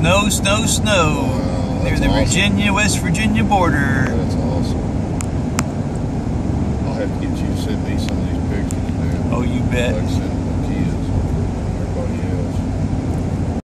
snow, snow, snow. Wow, Near the awesome. Virginia, West Virginia border. That's awesome. I'll have to get you to send me some of these pictures, man. Oh, you bet. Like